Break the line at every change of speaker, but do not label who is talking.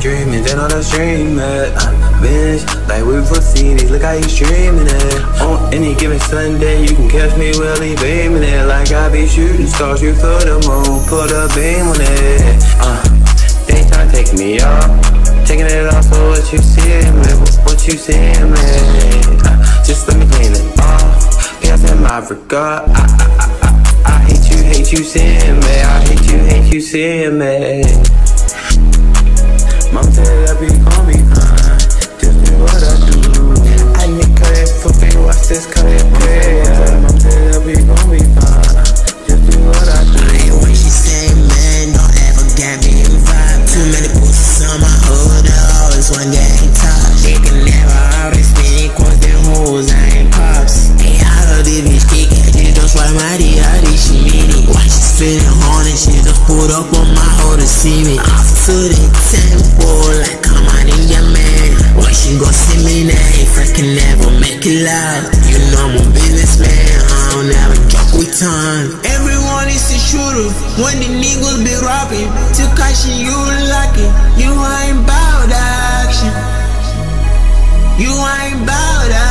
dream at. Uh, Vince, like we for CDs, look how he's streaming it. On any given Sunday, you can catch me really beaming it. Like I be shooting stars, you for the moon, put a beam on it. Uh, they tryna take me off, taking it off, so what you seeing, man? What you seeing, man? Uh, just let me clean it off, passing my regard. I, I, I, I hate you, hate you seeing me. I hate you, hate you seeing me.
One getting top. They can never always me, cause them hoes ain't cops. Hey, I heard this bitch kicking. She just like Maria, this she mean it. Why she feeling horny? She just put up on my hoe to see me. Off to the tempo, like come on in your man. Why she gon' see me now? If I can never make it loud. You know I'm a businessman. I don't ever joke with time. Everyone is a shooter when the niggas be rapping. To cash you worry about us.